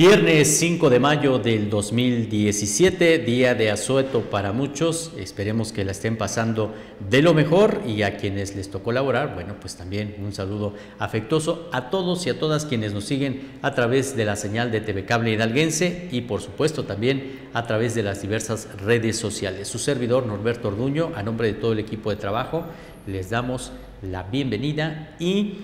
Viernes 5 de mayo del 2017, día de asueto para muchos. Esperemos que la estén pasando de lo mejor y a quienes les tocó laborar, bueno, pues también un saludo afectuoso a todos y a todas quienes nos siguen a través de la señal de TV Cable Hidalguense y por supuesto también a través de las diversas redes sociales. Su servidor Norberto Orduño, a nombre de todo el equipo de trabajo, les damos la bienvenida y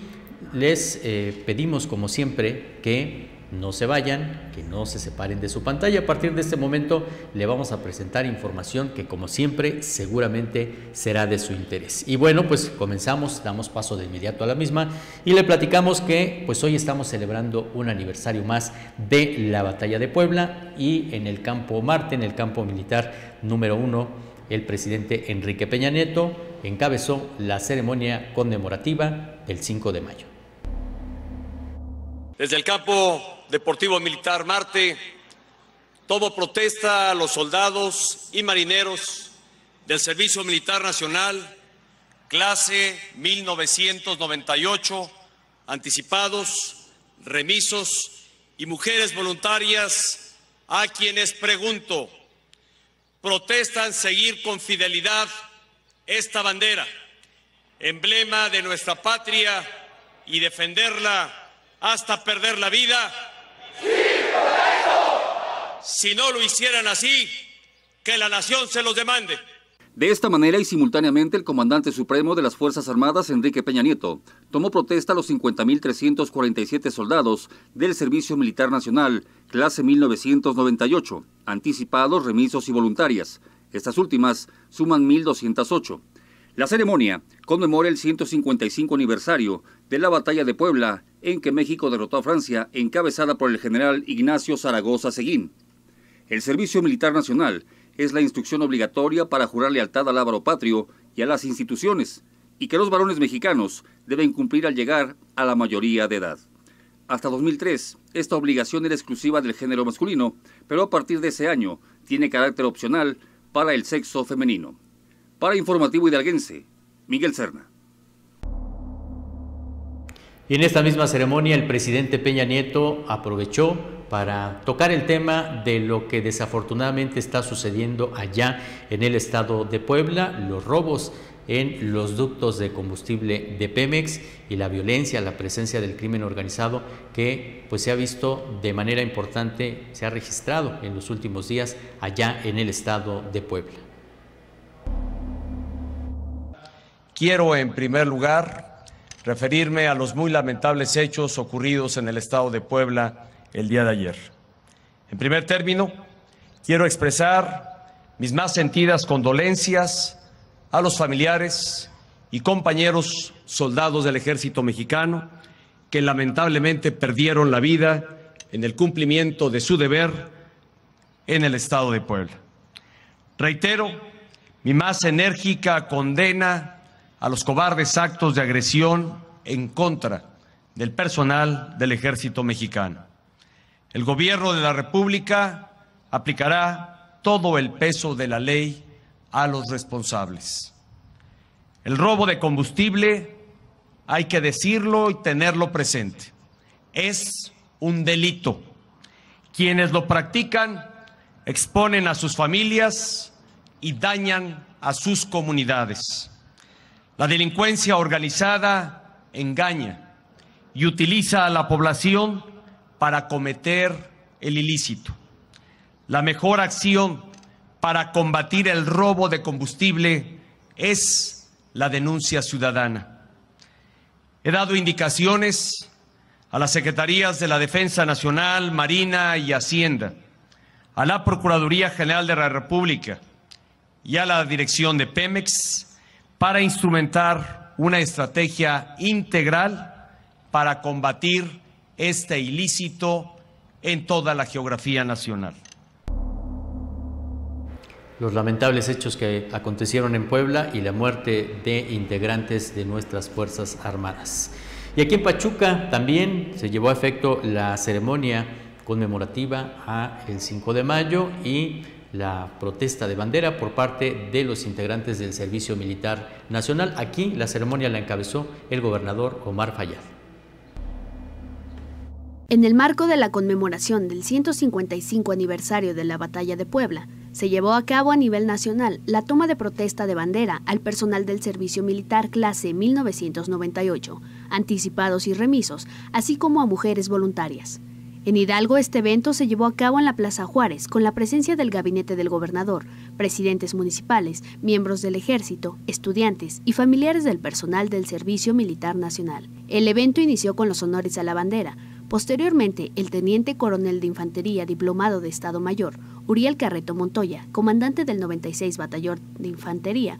les eh, pedimos como siempre que no se vayan, que no se separen de su pantalla. A partir de este momento le vamos a presentar información que como siempre seguramente será de su interés. Y bueno, pues comenzamos, damos paso de inmediato a la misma y le platicamos que pues hoy estamos celebrando un aniversario más de la batalla de Puebla y en el campo Marte, en el campo militar número uno, el presidente Enrique Peña Nieto encabezó la ceremonia conmemorativa del 5 de mayo. Desde el campo Deportivo Militar Marte, tomo protesta a los soldados y marineros del Servicio Militar Nacional, clase 1998, anticipados, remisos y mujeres voluntarias, a quienes pregunto, protestan seguir con fidelidad esta bandera, emblema de nuestra patria, y defenderla hasta perder la vida si no lo hicieran así, que la nación se los demande. De esta manera y simultáneamente el comandante supremo de las Fuerzas Armadas, Enrique Peña Nieto, tomó protesta a los 50.347 soldados del Servicio Militar Nacional, clase 1998, anticipados, remisos y voluntarias. Estas últimas suman 1.208. La ceremonia conmemora el 155 aniversario de la Batalla de Puebla en que México derrotó a Francia, encabezada por el general Ignacio Zaragoza Seguín. El Servicio Militar Nacional es la instrucción obligatoria para jurar lealtad al ávaro patrio y a las instituciones, y que los varones mexicanos deben cumplir al llegar a la mayoría de edad. Hasta 2003, esta obligación era exclusiva del género masculino, pero a partir de ese año tiene carácter opcional para el sexo femenino. Para Informativo Hidalguense, Miguel Cerna. Y en esta misma ceremonia el presidente Peña Nieto aprovechó para tocar el tema de lo que desafortunadamente está sucediendo allá en el estado de Puebla, los robos en los ductos de combustible de Pemex y la violencia, la presencia del crimen organizado que pues se ha visto de manera importante, se ha registrado en los últimos días allá en el estado de Puebla. Quiero en primer lugar referirme a los muy lamentables hechos ocurridos en el estado de Puebla el día de ayer. En primer término, quiero expresar mis más sentidas condolencias a los familiares y compañeros soldados del ejército mexicano que lamentablemente perdieron la vida en el cumplimiento de su deber en el estado de Puebla. Reitero mi más enérgica condena a los cobardes actos de agresión en contra del personal del ejército mexicano. El gobierno de la República aplicará todo el peso de la ley a los responsables. El robo de combustible, hay que decirlo y tenerlo presente, es un delito. Quienes lo practican exponen a sus familias y dañan a sus comunidades. La delincuencia organizada engaña y utiliza a la población para cometer el ilícito. La mejor acción para combatir el robo de combustible es la denuncia ciudadana. He dado indicaciones a las Secretarías de la Defensa Nacional, Marina y Hacienda, a la Procuraduría General de la República y a la Dirección de Pemex para instrumentar una estrategia integral para combatir este ilícito en toda la geografía nacional. Los lamentables hechos que acontecieron en Puebla y la muerte de integrantes de nuestras Fuerzas Armadas. Y aquí en Pachuca también se llevó a efecto la ceremonia conmemorativa a el 5 de mayo y la protesta de bandera por parte de los integrantes del Servicio Militar Nacional. Aquí la ceremonia la encabezó el gobernador Omar Fayad. En el marco de la conmemoración del 155 aniversario de la Batalla de Puebla, se llevó a cabo a nivel nacional la toma de protesta de bandera al personal del Servicio Militar clase 1998, anticipados y remisos, así como a mujeres voluntarias. En Hidalgo este evento se llevó a cabo en la Plaza Juárez con la presencia del gabinete del gobernador, presidentes municipales, miembros del ejército, estudiantes y familiares del personal del Servicio Militar Nacional. El evento inició con los honores a la bandera, Posteriormente, el teniente coronel de infantería diplomado de Estado Mayor, Uriel Carreto Montoya, comandante del 96 Batallón de Infantería,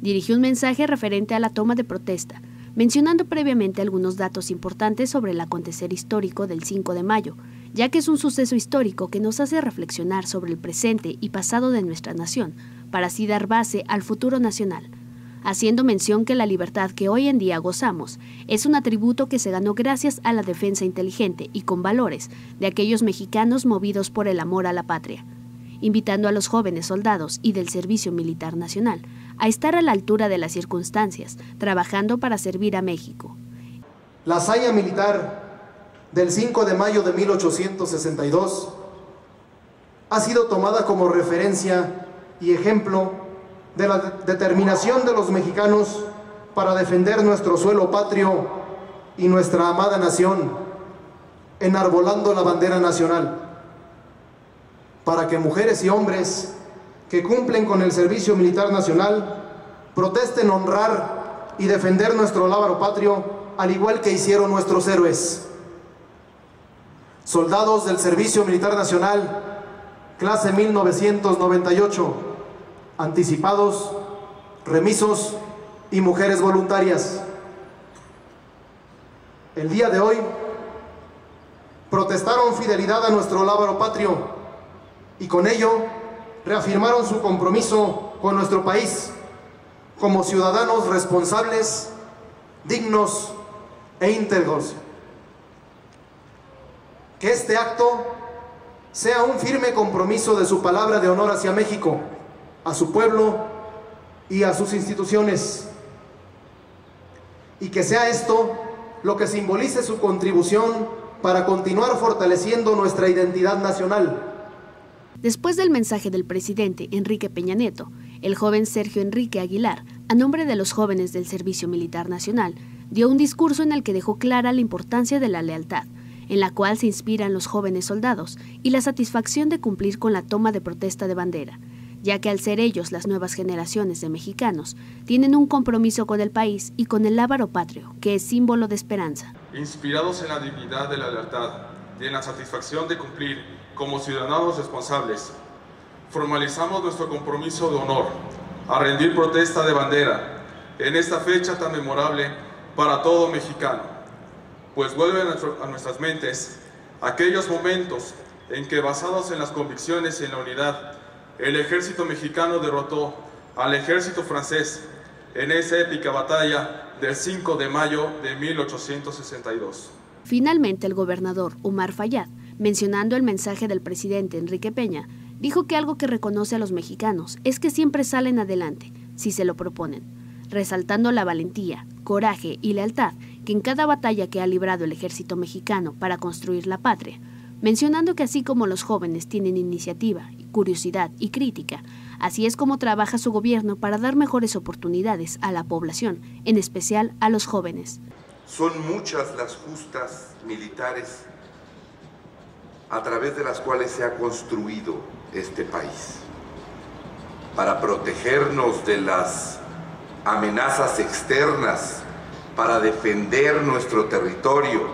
dirigió un mensaje referente a la toma de protesta, mencionando previamente algunos datos importantes sobre el acontecer histórico del 5 de mayo, ya que es un suceso histórico que nos hace reflexionar sobre el presente y pasado de nuestra nación, para así dar base al futuro nacional haciendo mención que la libertad que hoy en día gozamos es un atributo que se ganó gracias a la defensa inteligente y con valores de aquellos mexicanos movidos por el amor a la patria, invitando a los jóvenes soldados y del Servicio Militar Nacional a estar a la altura de las circunstancias, trabajando para servir a México. La hazaña militar del 5 de mayo de 1862 ha sido tomada como referencia y ejemplo de la determinación de los mexicanos para defender nuestro suelo patrio y nuestra amada nación, enarbolando la bandera nacional, para que mujeres y hombres que cumplen con el servicio militar nacional protesten honrar y defender nuestro lábaro patrio, al igual que hicieron nuestros héroes. Soldados del Servicio Militar Nacional, clase 1998, anticipados, remisos y mujeres voluntarias. El día de hoy protestaron fidelidad a nuestro lábaro patrio y con ello reafirmaron su compromiso con nuestro país como ciudadanos responsables, dignos e íntegros. Que este acto sea un firme compromiso de su palabra de honor hacia México a su pueblo y a sus instituciones. Y que sea esto lo que simbolice su contribución para continuar fortaleciendo nuestra identidad nacional. Después del mensaje del presidente Enrique Peña Nieto, el joven Sergio Enrique Aguilar, a nombre de los jóvenes del Servicio Militar Nacional, dio un discurso en el que dejó clara la importancia de la lealtad, en la cual se inspiran los jóvenes soldados, y la satisfacción de cumplir con la toma de protesta de bandera, ya que al ser ellos las nuevas generaciones de mexicanos, tienen un compromiso con el país y con el lábaro patrio, que es símbolo de esperanza. Inspirados en la dignidad de la lealtad y en la satisfacción de cumplir como ciudadanos responsables, formalizamos nuestro compromiso de honor a rendir protesta de bandera en esta fecha tan memorable para todo mexicano, pues vuelven a nuestras mentes aquellos momentos en que basados en las convicciones y en la unidad el ejército mexicano derrotó al ejército francés en esa épica batalla del 5 de mayo de 1862. Finalmente, el gobernador Omar Fayad, mencionando el mensaje del presidente Enrique Peña, dijo que algo que reconoce a los mexicanos es que siempre salen adelante, si se lo proponen, resaltando la valentía, coraje y lealtad que en cada batalla que ha librado el ejército mexicano para construir la patria, mencionando que así como los jóvenes tienen iniciativa, curiosidad y crítica, así es como trabaja su gobierno para dar mejores oportunidades a la población, en especial a los jóvenes. Son muchas las justas militares a través de las cuales se ha construido este país para protegernos de las amenazas externas, para defender nuestro territorio,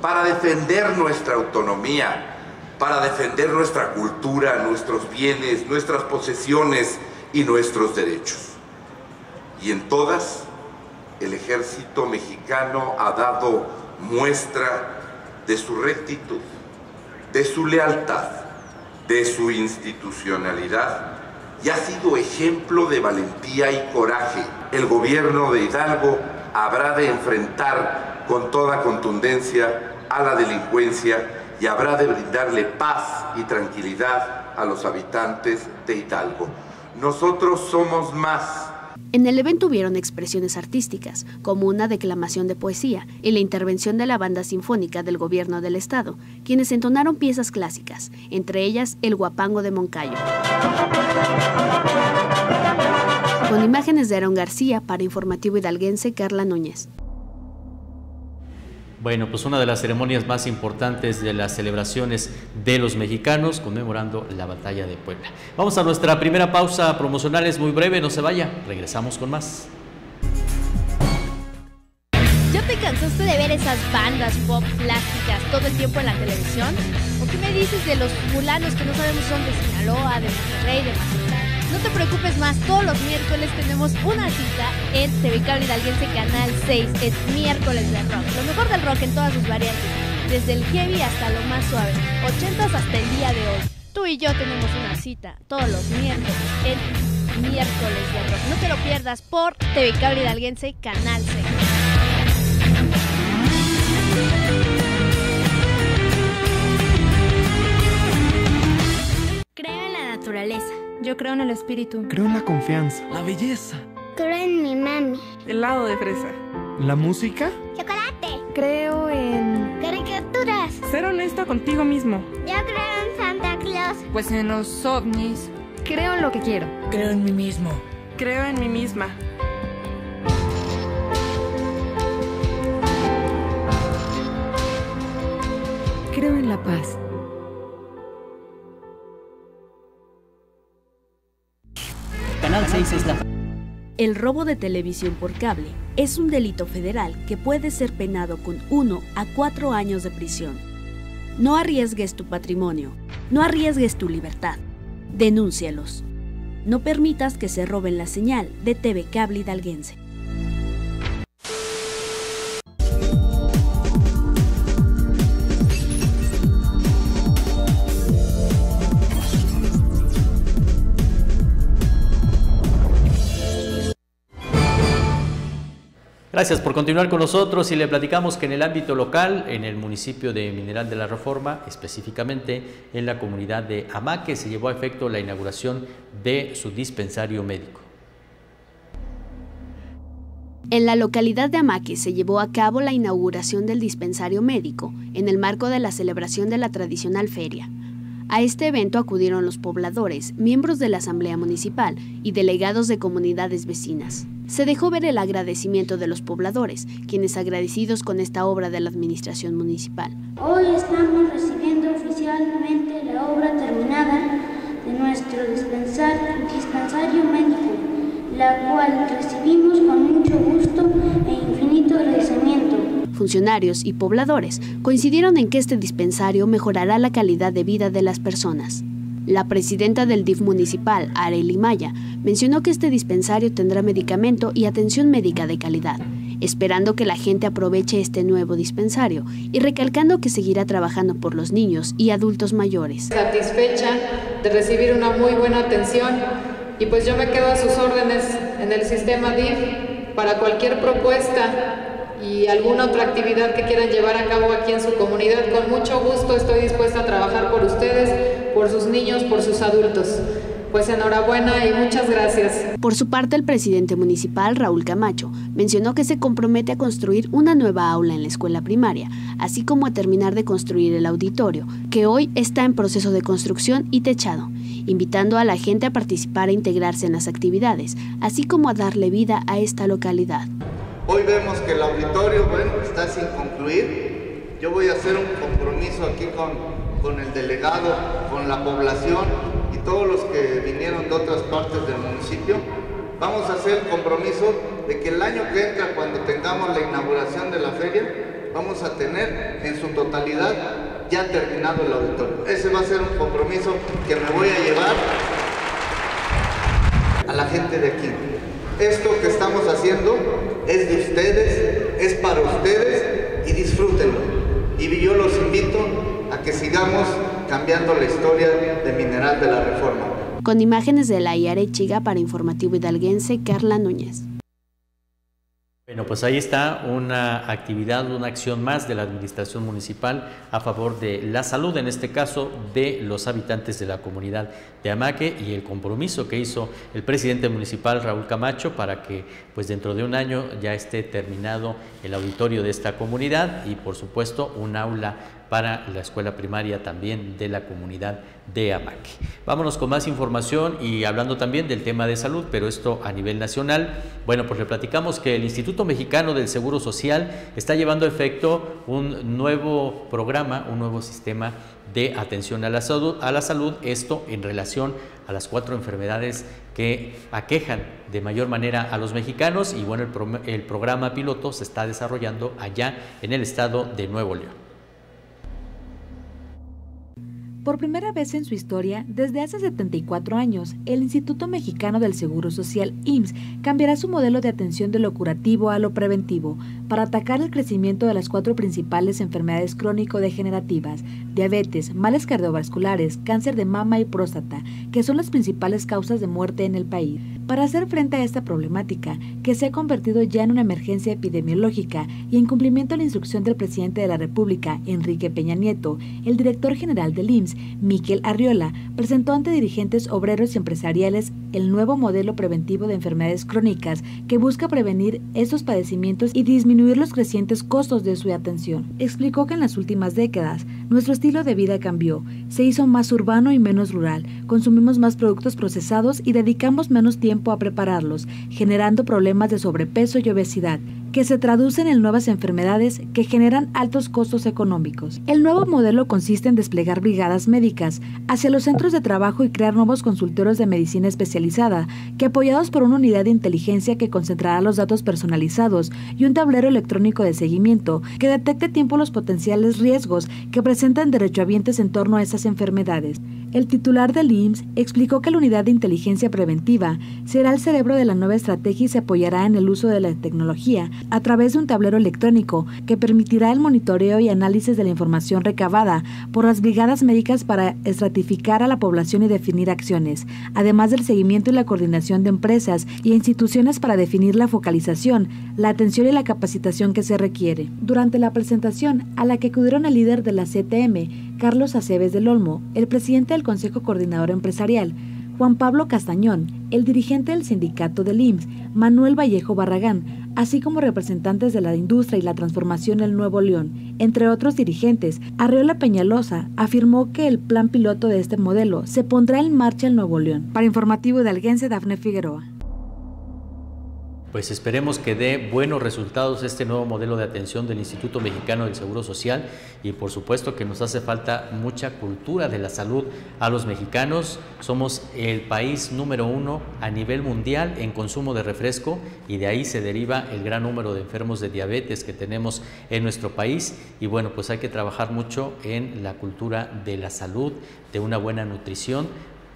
para defender nuestra autonomía, para defender nuestra cultura, nuestros bienes, nuestras posesiones y nuestros derechos. Y en todas, el ejército mexicano ha dado muestra de su rectitud, de su lealtad, de su institucionalidad y ha sido ejemplo de valentía y coraje. El gobierno de Hidalgo habrá de enfrentar con toda contundencia a la delincuencia y habrá de brindarle paz y tranquilidad a los habitantes de Hidalgo. Nosotros somos más. En el evento hubieron expresiones artísticas, como una declamación de poesía y la intervención de la banda sinfónica del gobierno del estado, quienes entonaron piezas clásicas, entre ellas El Guapango de Moncayo. Con imágenes de Aaron García para Informativo Hidalguense Carla Núñez. Bueno, pues una de las ceremonias más importantes de las celebraciones de los mexicanos conmemorando la batalla de Puebla. Vamos a nuestra primera pausa promocional, es muy breve, no se vaya, regresamos con más. ¿Ya te cansaste de ver esas bandas pop plásticas todo el tiempo en la televisión? ¿O qué me dices de los fulanos que no sabemos son de Sinaloa, de Monterrey, de Mazatlán? No te preocupes más, todos los miércoles tenemos una cita en TV Cable Hidalguense Canal 6. Es miércoles de rock. Lo mejor del rock en todas sus variantes. Desde el heavy hasta lo más suave. 80 hasta el día de hoy. Tú y yo tenemos una cita todos los miércoles en miércoles de rock. No te lo pierdas por TV Cable Hidalguense Canal 6. Creo en la naturaleza yo creo en el espíritu. Creo en la confianza. La belleza. Creo en mi mami. Helado de fresa. ¿La música? Chocolate. Creo en... Caricaturas. Ser honesto contigo mismo. Yo creo en Santa Claus. Pues en los ovnis. Creo en lo que quiero. Creo en mí mismo. Creo en mí misma. Creo en la paz. El robo de televisión por cable es un delito federal que puede ser penado con 1 a 4 años de prisión. No arriesgues tu patrimonio, no arriesgues tu libertad. Denúncialos. No permitas que se roben la señal de TV Cable Hidalguense. Gracias por continuar con nosotros y le platicamos que en el ámbito local, en el municipio de Mineral de la Reforma, específicamente en la comunidad de Amaque, se llevó a efecto la inauguración de su dispensario médico. En la localidad de Amaque se llevó a cabo la inauguración del dispensario médico en el marco de la celebración de la tradicional feria. A este evento acudieron los pobladores, miembros de la Asamblea Municipal y delegados de comunidades vecinas se dejó ver el agradecimiento de los pobladores, quienes agradecidos con esta obra de la Administración Municipal. Hoy estamos recibiendo oficialmente la obra terminada de nuestro dispensario médico, la cual recibimos con mucho gusto e infinito agradecimiento. Funcionarios y pobladores coincidieron en que este dispensario mejorará la calidad de vida de las personas. La presidenta del DIF municipal, Arely Maya, mencionó que este dispensario tendrá medicamento y atención médica de calidad, esperando que la gente aproveche este nuevo dispensario y recalcando que seguirá trabajando por los niños y adultos mayores. Satisfecha de recibir una muy buena atención y pues yo me quedo a sus órdenes en el sistema DIF para cualquier propuesta y alguna otra actividad que quieran llevar a cabo aquí en su comunidad. Con mucho gusto estoy dispuesta a trabajar por ustedes, por sus niños, por sus adultos. Pues enhorabuena y muchas gracias. Por su parte, el presidente municipal, Raúl Camacho, mencionó que se compromete a construir una nueva aula en la escuela primaria, así como a terminar de construir el auditorio, que hoy está en proceso de construcción y techado, invitando a la gente a participar e integrarse en las actividades, así como a darle vida a esta localidad. Hoy vemos que el auditorio, está sin concluir. Yo voy a hacer un compromiso aquí con, con el delegado, con la población y todos los que vinieron de otras partes del municipio. Vamos a hacer el compromiso de que el año que entra, cuando tengamos la inauguración de la feria, vamos a tener en su totalidad ya terminado el auditorio. Ese va a ser un compromiso que me voy a llevar a la gente de aquí. Esto que estamos haciendo es de ustedes, es para ustedes y disfrútenlo. Y yo los invito a que sigamos cambiando la historia de Mineral de la Reforma. Con imágenes de la Chiga para Informativo Hidalguense, Carla Núñez. Bueno, pues ahí está una actividad, una acción más de la Administración Municipal a favor de la salud, en este caso de los habitantes de la comunidad de Amaque y el compromiso que hizo el presidente municipal Raúl Camacho para que pues dentro de un año ya esté terminado el auditorio de esta comunidad y por supuesto un aula para la escuela primaria también de la comunidad de Amaque. Vámonos con más información y hablando también del tema de salud, pero esto a nivel nacional. Bueno, pues le platicamos que el Instituto Mexicano del Seguro Social está llevando a efecto un nuevo programa, un nuevo sistema de atención a la salud, esto en relación a las cuatro enfermedades que aquejan de mayor manera a los mexicanos y bueno, el programa piloto se está desarrollando allá en el estado de Nuevo León. Por primera vez en su historia, desde hace 74 años, el Instituto Mexicano del Seguro Social, IMSS, cambiará su modelo de atención de lo curativo a lo preventivo para atacar el crecimiento de las cuatro principales enfermedades crónico-degenerativas, diabetes, males cardiovasculares, cáncer de mama y próstata, que son las principales causas de muerte en el país. Para hacer frente a esta problemática, que se ha convertido ya en una emergencia epidemiológica y en cumplimiento a la instrucción del presidente de la República, Enrique Peña Nieto, el director general del IMSS, Miquel Arriola, presentó ante dirigentes obreros y empresariales el nuevo modelo preventivo de enfermedades crónicas que busca prevenir estos padecimientos y disminuir los crecientes costos de su atención. Explicó que en las últimas décadas nuestro estilo de vida cambió, se hizo más urbano y menos rural, consumimos más productos procesados y dedicamos menos tiempo a prepararlos, generando problemas de sobrepeso y obesidad que se traducen en nuevas enfermedades que generan altos costos económicos. El nuevo modelo consiste en desplegar brigadas médicas hacia los centros de trabajo y crear nuevos consultorios de medicina especializada, que apoyados por una unidad de inteligencia que concentrará los datos personalizados y un tablero electrónico de seguimiento que detecte a tiempo los potenciales riesgos que presentan derechohabientes en torno a esas enfermedades. El titular del IMSS explicó que la unidad de inteligencia preventiva será el cerebro de la nueva estrategia y se apoyará en el uso de la tecnología a través de un tablero electrónico que permitirá el monitoreo y análisis de la información recabada por las brigadas médicas para estratificar a la población y definir acciones, además del seguimiento y la coordinación de empresas y instituciones para definir la focalización, la atención y la capacitación que se requiere. Durante la presentación, a la que acudieron el líder de la CTM, Carlos Aceves del Olmo, el presidente del Consejo Coordinador Empresarial, Juan Pablo Castañón, el dirigente del sindicato del IMSS, Manuel Vallejo Barragán, así como representantes de la industria y la transformación del Nuevo León, entre otros dirigentes, Arreola Peñalosa afirmó que el plan piloto de este modelo se pondrá en marcha en Nuevo León. Para informativo de Alguense, Dafne Figueroa pues esperemos que dé buenos resultados este nuevo modelo de atención del Instituto Mexicano del Seguro Social y por supuesto que nos hace falta mucha cultura de la salud a los mexicanos. Somos el país número uno a nivel mundial en consumo de refresco y de ahí se deriva el gran número de enfermos de diabetes que tenemos en nuestro país y bueno, pues hay que trabajar mucho en la cultura de la salud, de una buena nutrición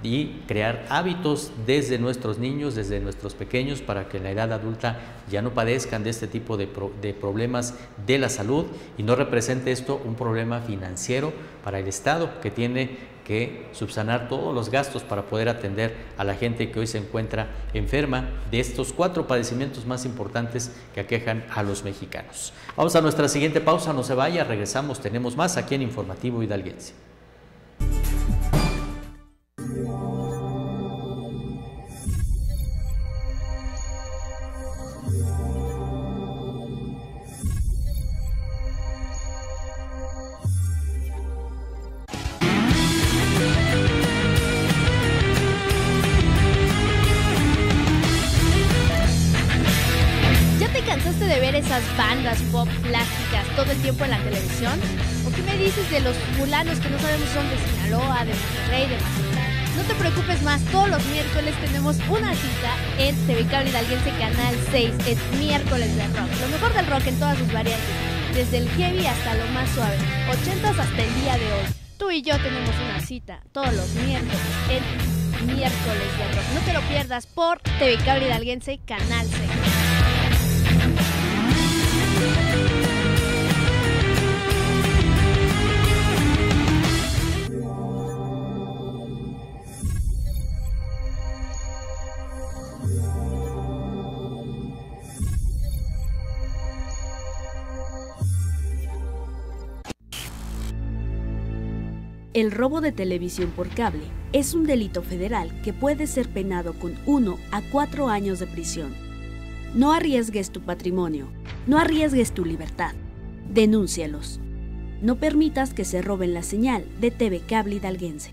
y crear hábitos desde nuestros niños, desde nuestros pequeños, para que en la edad adulta ya no padezcan de este tipo de, problemas de la salud y no represente esto un problema financiero para el Estado que tiene que subsanar todos los gastos para poder atender a la gente que hoy se encuentra enferma de estos cuatro padecimientos más importantes que aquejan a los mexicanos. Vamos a nuestra siguiente pausa, no se vaya, regresamos, tenemos más aquí en Informativo Hidalguense. TV Cable Hidalguense Canal 6. Es miércoles de rock. Lo mejor del rock en todas sus variantes. Desde el heavy hasta lo más suave. 80 hasta el día de hoy. Tú y yo tenemos una cita todos los miércoles en miércoles de rock. No te lo pierdas por TV Cable Hidalguense Canal 6. El robo de televisión por cable es un delito federal que puede ser penado con 1 a 4 años de prisión. No arriesgues tu patrimonio, no arriesgues tu libertad. Denúncialos. No permitas que se roben la señal de TV Cable Hidalguense.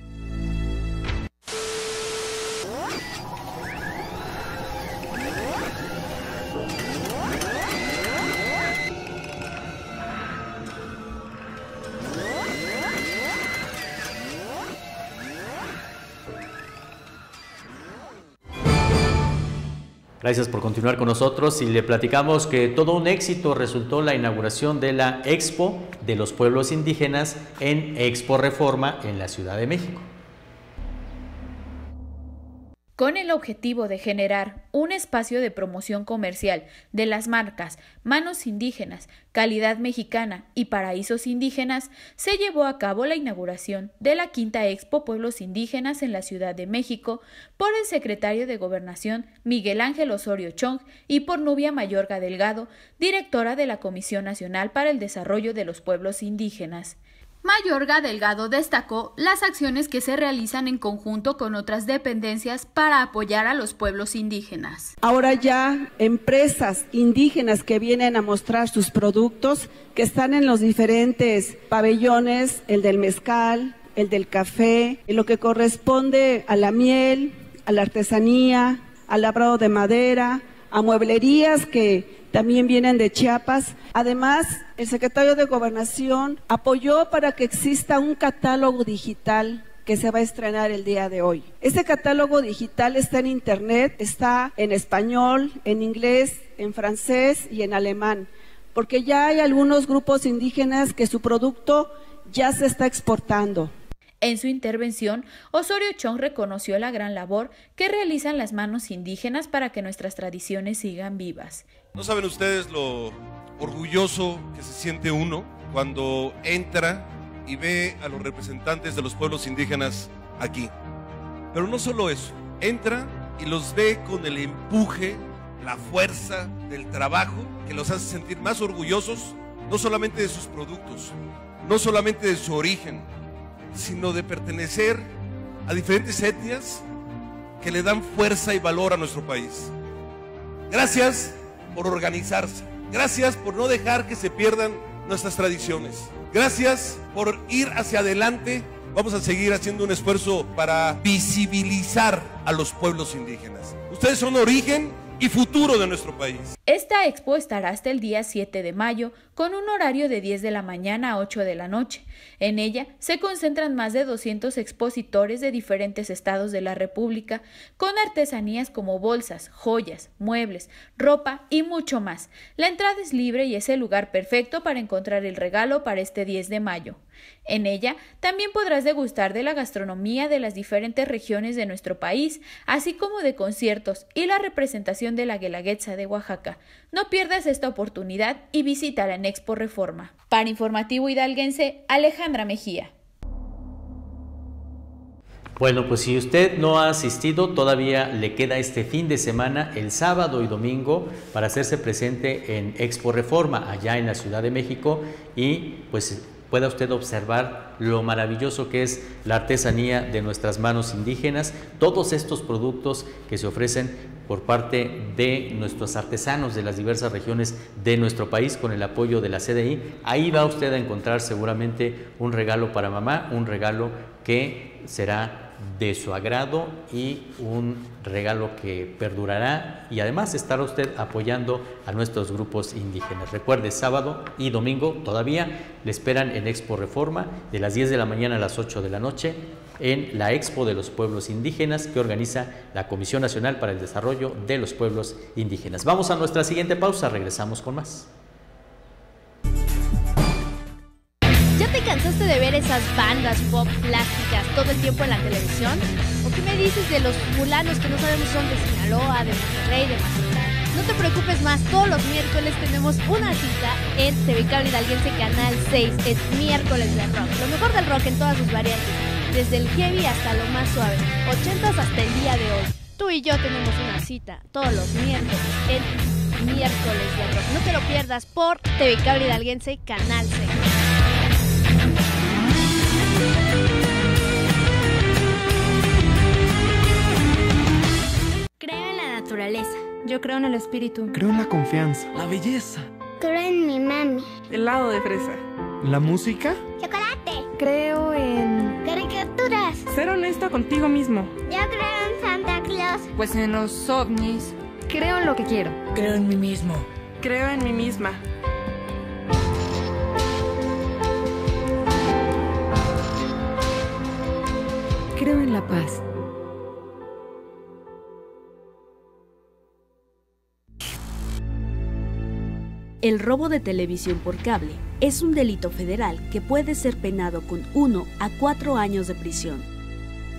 Gracias por continuar con nosotros y le platicamos que todo un éxito resultó la inauguración de la Expo de los Pueblos Indígenas en Expo Reforma en la Ciudad de México. Con el objetivo de generar un espacio de promoción comercial de las marcas Manos Indígenas, Calidad Mexicana y Paraísos Indígenas, se llevó a cabo la inauguración de la Quinta Expo Pueblos Indígenas en la Ciudad de México por el secretario de Gobernación Miguel Ángel Osorio Chong y por Nubia Mayorga Delgado, directora de la Comisión Nacional para el Desarrollo de los Pueblos Indígenas. Mayorga Delgado destacó las acciones que se realizan en conjunto con otras dependencias para apoyar a los pueblos indígenas. Ahora ya empresas indígenas que vienen a mostrar sus productos, que están en los diferentes pabellones, el del mezcal, el del café, lo que corresponde a la miel, a la artesanía, al labrado de madera, a mueblerías que también vienen de Chiapas. Además, el secretario de Gobernación apoyó para que exista un catálogo digital que se va a estrenar el día de hoy. Este catálogo digital está en internet, está en español, en inglés, en francés y en alemán, porque ya hay algunos grupos indígenas que su producto ya se está exportando. En su intervención, Osorio Chong reconoció la gran labor que realizan las manos indígenas para que nuestras tradiciones sigan vivas. No saben ustedes lo orgulloso que se siente uno cuando entra y ve a los representantes de los pueblos indígenas aquí. Pero no solo eso, entra y los ve con el empuje, la fuerza del trabajo que los hace sentir más orgullosos, no solamente de sus productos, no solamente de su origen, sino de pertenecer a diferentes etnias que le dan fuerza y valor a nuestro país. Gracias por organizarse. Gracias por no dejar que se pierdan nuestras tradiciones. Gracias por ir hacia adelante. Vamos a seguir haciendo un esfuerzo para visibilizar a los pueblos indígenas. Ustedes son origen y futuro de nuestro país. Esta expo estará hasta el día 7 de mayo con un horario de 10 de la mañana a 8 de la noche. En ella se concentran más de 200 expositores de diferentes estados de la República con artesanías como bolsas, joyas, muebles, ropa y mucho más. La entrada es libre y es el lugar perfecto para encontrar el regalo para este 10 de mayo. En ella también podrás degustar de la gastronomía de las diferentes regiones de nuestro país, así como de conciertos y la representación de la Guelaguetza de Oaxaca. No pierdas esta oportunidad y visítala en Expo Reforma. Para Informativo Hidalguense, Alejandra Mejía. Bueno, pues si usted no ha asistido, todavía le queda este fin de semana, el sábado y domingo, para hacerse presente en Expo Reforma, allá en la Ciudad de México, y pues pueda usted observar lo maravilloso que es la artesanía de nuestras manos indígenas, todos estos productos que se ofrecen por parte de nuestros artesanos de las diversas regiones de nuestro país con el apoyo de la CDI. Ahí va usted a encontrar seguramente un regalo para mamá, un regalo que será de su agrado y un regalo que perdurará y además estará usted apoyando a nuestros grupos indígenas. Recuerde, sábado y domingo todavía le esperan en Expo Reforma de las 10 de la mañana a las 8 de la noche en la Expo de los Pueblos Indígenas que organiza la Comisión Nacional para el Desarrollo de los Pueblos Indígenas. Vamos a nuestra siguiente pausa, regresamos con más. Te cansaste de ver esas bandas pop plásticas todo el tiempo en la televisión? ¿O qué me dices de los fulanos que no sabemos son de Sinaloa, de Monterrey, de Mazatlán? No te preocupes más, todos los miércoles tenemos una cita en TV Cable Hidalguense Canal 6. Es miércoles de rock, lo mejor del rock en todas sus variantes, desde el heavy hasta lo más suave, 80 hasta el día de hoy. Tú y yo tenemos una cita todos los miércoles en miércoles de rock. No te lo pierdas por TV Cable Hidalguense Canal 6. Yo creo en el espíritu. Creo en la confianza. La belleza. Creo en mi mami. Helado de fresa. ¿La música? Chocolate. Creo en... Caricaturas. Ser honesto contigo mismo. Yo creo en Santa Claus. Pues en los ovnis. Creo en lo que quiero. Creo en mí mismo. Creo en mí misma. Creo en la paz. El robo de televisión por cable es un delito federal que puede ser penado con 1 a 4 años de prisión.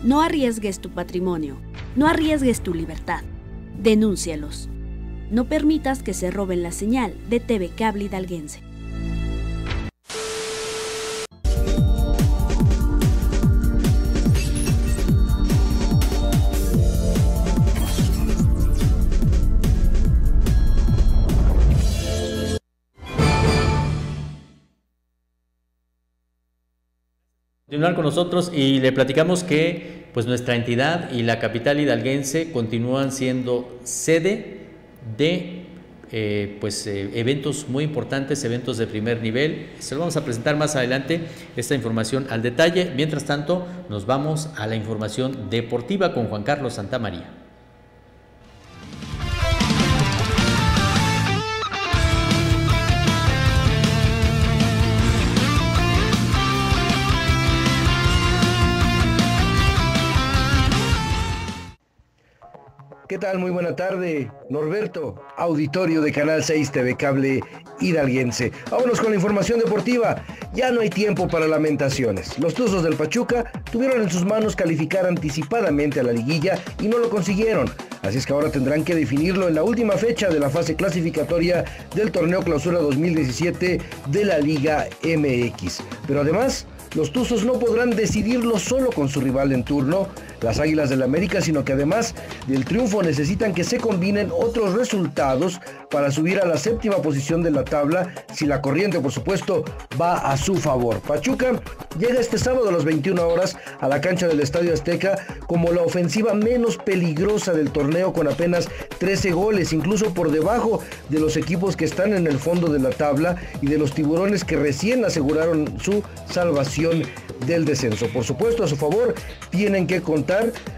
No arriesgues tu patrimonio, no arriesgues tu libertad. Denúncialos. No permitas que se roben la señal de TV Cable Hidalguense. Con nosotros y le platicamos que pues nuestra entidad y la capital hidalguense continúan siendo sede de eh, pues eh, eventos muy importantes, eventos de primer nivel. Se lo vamos a presentar más adelante esta información al detalle. Mientras tanto, nos vamos a la información deportiva con Juan Carlos Santamaría. ¿Qué tal? Muy buena tarde. Norberto, auditorio de Canal 6 TV Cable Hidalguense. Vámonos con la información deportiva. Ya no hay tiempo para lamentaciones. Los Tuzos del Pachuca tuvieron en sus manos calificar anticipadamente a la liguilla y no lo consiguieron. Así es que ahora tendrán que definirlo en la última fecha de la fase clasificatoria del torneo Clausura 2017 de la Liga MX. Pero además, los Tuzos no podrán decidirlo solo con su rival en turno, las Águilas del América, sino que además del triunfo necesitan que se combinen otros resultados para subir a la séptima posición de la tabla, si la corriente por supuesto va a su favor. Pachuca llega este sábado a las 21 horas a la cancha del Estadio Azteca como la ofensiva menos peligrosa del torneo con apenas 13 goles, incluso por debajo de los equipos que están en el fondo de la tabla y de los tiburones que recién aseguraron su salvación del descenso. Por supuesto, a su favor tienen que contar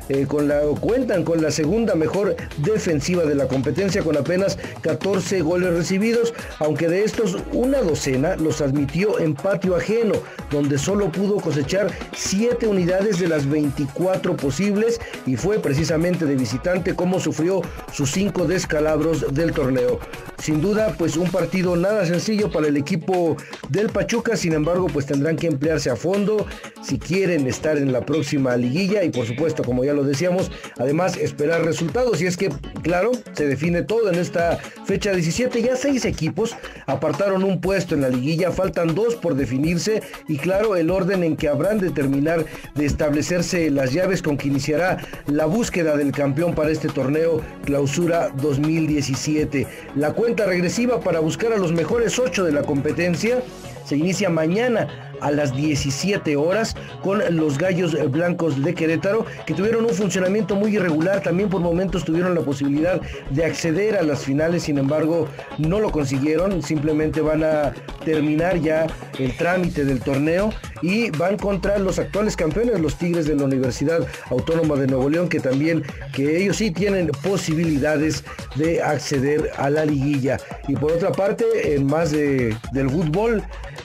eh, con la cuentan con la segunda mejor defensiva de la competencia con apenas 14 goles recibidos, aunque de estos una docena los admitió en patio ajeno, donde solo pudo cosechar 7 unidades de las 24 posibles y fue precisamente de visitante como sufrió sus 5 descalabros del torneo. Sin duda, pues un partido nada sencillo para el equipo del Pachuca, sin embargo, pues tendrán que emplearse a fondo si quieren estar en la próxima liguilla y por supuesto, como ya lo decíamos, además esperar resultados. Y es que, claro, se define todo en esta fecha 17, ya seis equipos apartaron un puesto en la liguilla, faltan dos por definirse. Y claro, el orden en que habrán de terminar de establecerse las llaves con que iniciará la búsqueda del campeón para este torneo clausura 2017. La cuenta regresiva para buscar a los mejores ocho de la competencia se inicia mañana a las 17 horas con los Gallos Blancos de Querétaro, que tuvieron un funcionamiento muy irregular, también por momentos tuvieron la posibilidad de acceder a las finales, sin embargo no lo consiguieron, simplemente van a terminar ya el trámite del torneo y van contra los actuales campeones, los Tigres de la Universidad Autónoma de Nuevo León, que también, que ellos sí tienen posibilidades de acceder a la liguilla. Y por otra parte, en más de, del fútbol,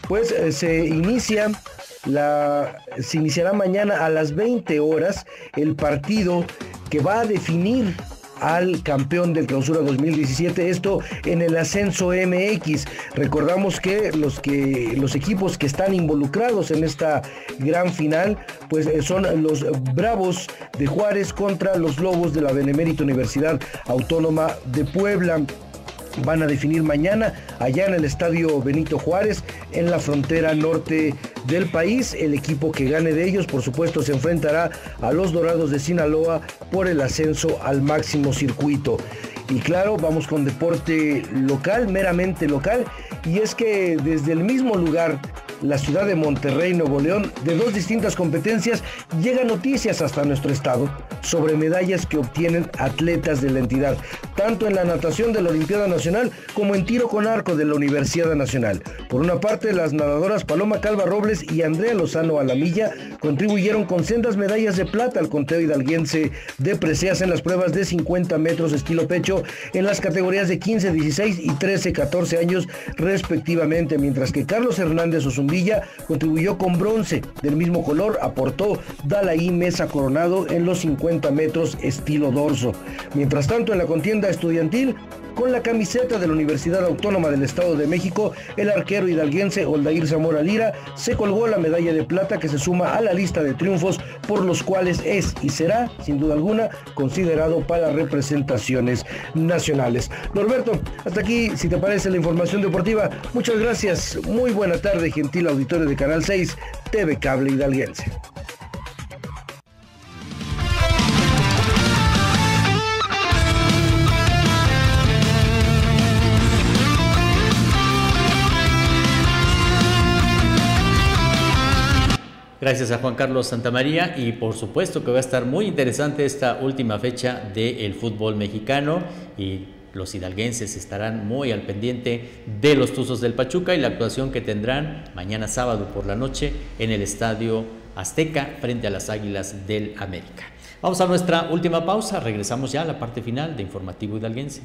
pues eh, se inicia la, se iniciará mañana a las 20 horas el partido que va a definir al campeón del clausura 2017, esto en el ascenso MX. Recordamos que los que los equipos que están involucrados en esta gran final pues eh, son los Bravos de Juárez contra los Lobos de la Benemérita Universidad Autónoma de Puebla van a definir mañana allá en el estadio Benito Juárez en la frontera norte del país. El equipo que gane de ellos, por supuesto, se enfrentará a los Dorados de Sinaloa por el ascenso al máximo circuito. Y claro, vamos con deporte local, meramente local. Y es que desde el mismo lugar la ciudad de Monterrey, Nuevo León, de dos distintas competencias, llegan noticias hasta nuestro estado sobre medallas que obtienen atletas de la entidad, tanto en la natación de la Olimpiada Nacional como en tiro con arco de la Universidad Nacional. Por una parte, las nadadoras Paloma Calva Robles y Andrea Lozano Alamilla contribuyeron con sendas medallas de plata al conteo hidalguense de preseas en las pruebas de 50 metros estilo pecho en las categorías de 15, 16 y 13, 14 años respectivamente, mientras que Carlos Hernández Contribuyó con bronce del mismo color, aportó Dalaí Mesa Coronado en los 50 metros estilo dorso. Mientras tanto, en la contienda estudiantil, con la camiseta de la Universidad Autónoma del Estado de México, el arquero hidalguense Oldair Zamora Lira se colgó la medalla de plata que se suma a la lista de triunfos por los cuales es y será, sin duda alguna, considerado para representaciones nacionales. Norberto, hasta aquí, si te parece la información deportiva, muchas gracias. Muy buena tarde, gentil auditorio de Canal 6, TV Cable Hidalguense. Gracias a Juan Carlos Santamaría y por supuesto que va a estar muy interesante esta última fecha del fútbol mexicano y los hidalguenses estarán muy al pendiente de los Tuzos del Pachuca y la actuación que tendrán mañana sábado por la noche en el Estadio Azteca frente a las Águilas del América. Vamos a nuestra última pausa, regresamos ya a la parte final de Informativo Hidalguense.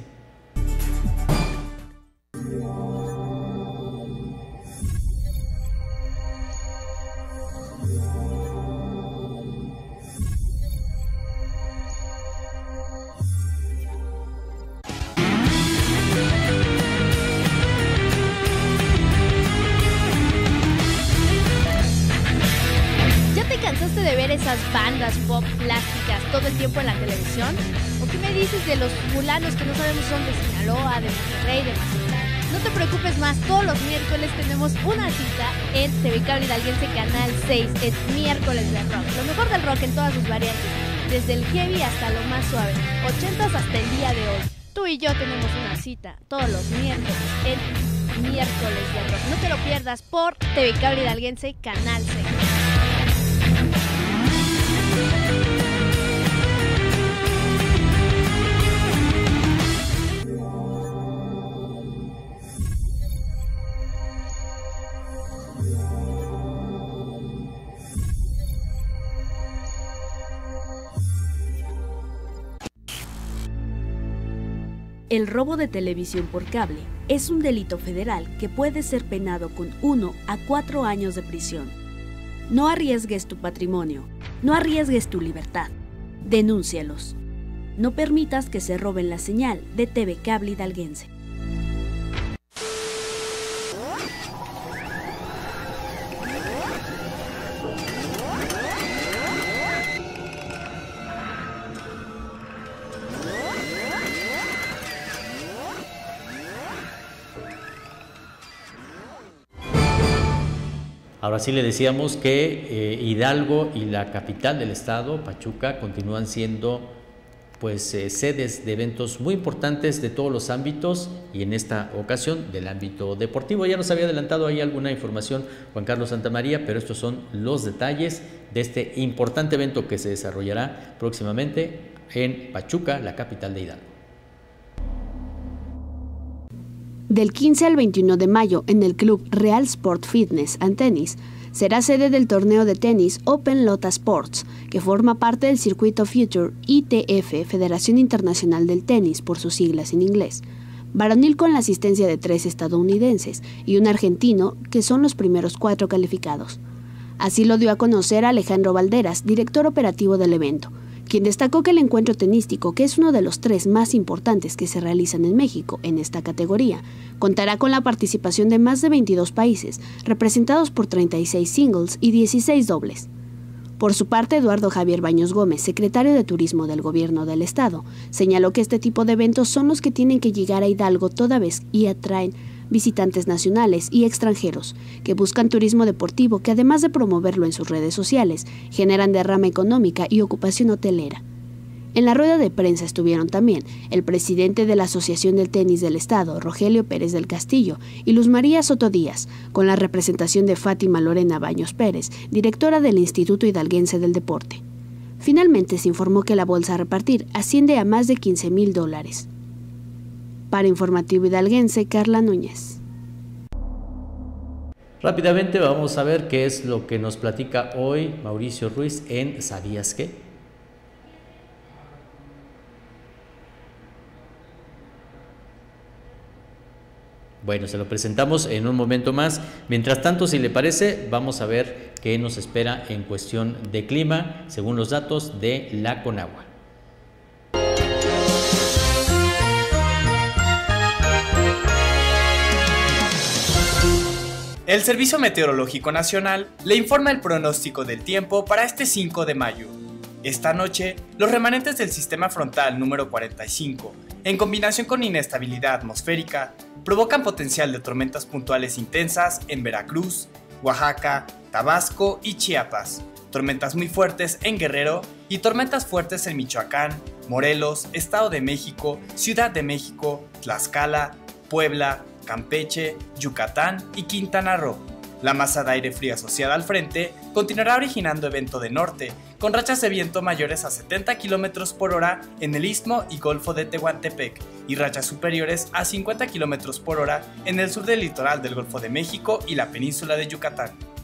¿O qué me dices de los fulanos que no sabemos son de Sinaloa, de Monterrey, de Mazatlán? No te preocupes más, todos los miércoles tenemos una cita en TV Cable Hidalguense Canal 6, es miércoles de rock. Lo mejor del rock en todas sus variantes, desde el heavy hasta lo más suave, 80s hasta el día de hoy. Tú y yo tenemos una cita todos los miércoles en miércoles de rock. No te lo pierdas por TV Cable Hidalguense Canal 6. El robo de televisión por cable es un delito federal que puede ser penado con 1 a 4 años de prisión. No arriesgues tu patrimonio, no arriesgues tu libertad. Denúncialos. No permitas que se roben la señal de TV Cable Hidalguense. Ahora sí le decíamos que eh, Hidalgo y la capital del estado, Pachuca, continúan siendo pues eh, sedes de eventos muy importantes de todos los ámbitos y en esta ocasión del ámbito deportivo. Ya nos había adelantado ahí alguna información Juan Carlos Santamaría, pero estos son los detalles de este importante evento que se desarrollará próximamente en Pachuca, la capital de Hidalgo. Del 15 al 21 de mayo en el club Real Sport Fitness and Tennis será sede del torneo de tenis Open Lota Sports, que forma parte del circuito Future ITF, Federación Internacional del Tenis por sus siglas en inglés. Varonil con la asistencia de tres estadounidenses y un argentino, que son los primeros cuatro calificados. Así lo dio a conocer Alejandro Valderas, director operativo del evento, quien destacó que el encuentro tenístico, que es uno de los tres más importantes que se realizan en México en esta categoría, contará con la participación de más de 22 países, representados por 36 singles y 16 dobles. Por su parte, Eduardo Javier Baños Gómez, secretario de Turismo del Gobierno del Estado, señaló que este tipo de eventos son los que tienen que llegar a Hidalgo toda vez y atraen visitantes nacionales y extranjeros que buscan turismo deportivo que además de promoverlo en sus redes sociales, generan derrama económica y ocupación hotelera. En la rueda de prensa estuvieron también el presidente de la Asociación del Tenis del Estado, Rogelio Pérez del Castillo, y Luz María Soto Díaz, con la representación de Fátima Lorena Baños Pérez, directora del Instituto Hidalguense del Deporte. Finalmente se informó que la bolsa a repartir asciende a más de 15 mil dólares. Para Informativo Hidalguense, Carla Núñez. Rápidamente vamos a ver qué es lo que nos platica hoy Mauricio Ruiz en ¿Sabías qué? Bueno, se lo presentamos en un momento más. Mientras tanto, si le parece, vamos a ver qué nos espera en cuestión de clima, según los datos de la Conagua. El Servicio Meteorológico Nacional le informa el pronóstico del tiempo para este 5 de mayo. Esta noche, los remanentes del sistema frontal número 45, en combinación con inestabilidad atmosférica, provocan potencial de tormentas puntuales intensas en Veracruz, Oaxaca, Tabasco y Chiapas, tormentas muy fuertes en Guerrero y tormentas fuertes en Michoacán, Morelos, Estado de México, Ciudad de México, Tlaxcala, Puebla, Campeche, Yucatán y Quintana Roo. La masa de aire frío asociada al frente continuará originando evento de norte, con rachas de viento mayores a 70 km por hora en el istmo y golfo de Tehuantepec, y rachas superiores a 50 km por hora en el sur del litoral del Golfo de México y la península de Yucatán.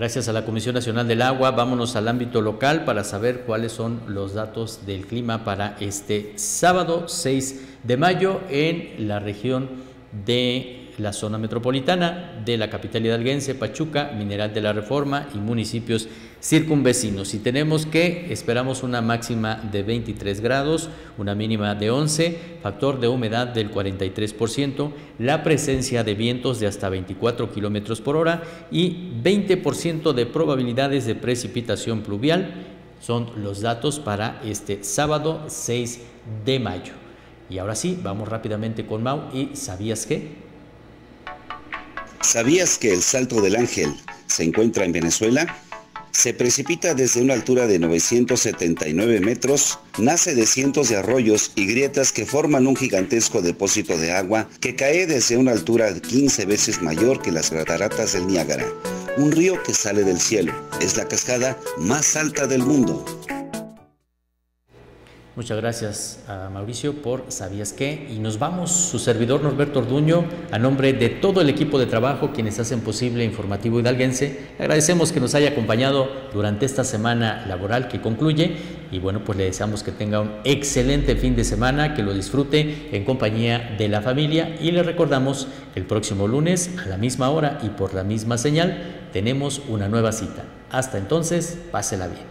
Gracias a la Comisión Nacional del Agua, vámonos al ámbito local para saber cuáles son los datos del clima para este sábado 6 de mayo en la región de la zona metropolitana de la capital hidalguense, Pachuca, Mineral de la Reforma y municipios circunvecinos. Y tenemos que esperamos una máxima de 23 grados, una mínima de 11, factor de humedad del 43%, la presencia de vientos de hasta 24 kilómetros por hora y 20% de probabilidades de precipitación pluvial. Son los datos para este sábado 6 de mayo. Y ahora sí, vamos rápidamente con Mau y ¿sabías qué? ¿Sabías que el Salto del Ángel se encuentra en Venezuela? Se precipita desde una altura de 979 metros, nace de cientos de arroyos y grietas que forman un gigantesco depósito de agua que cae desde una altura 15 veces mayor que las cataratas del Niágara. Un río que sale del cielo. Es la cascada más alta del mundo. Muchas gracias a Mauricio por ¿Sabías qué? Y nos vamos, su servidor Norberto Orduño, a nombre de todo el equipo de trabajo quienes hacen posible Informativo Hidalguense. Agradecemos que nos haya acompañado durante esta semana laboral que concluye y bueno, pues le deseamos que tenga un excelente fin de semana, que lo disfrute en compañía de la familia y le recordamos el próximo lunes a la misma hora y por la misma señal tenemos una nueva cita. Hasta entonces, pásela bien.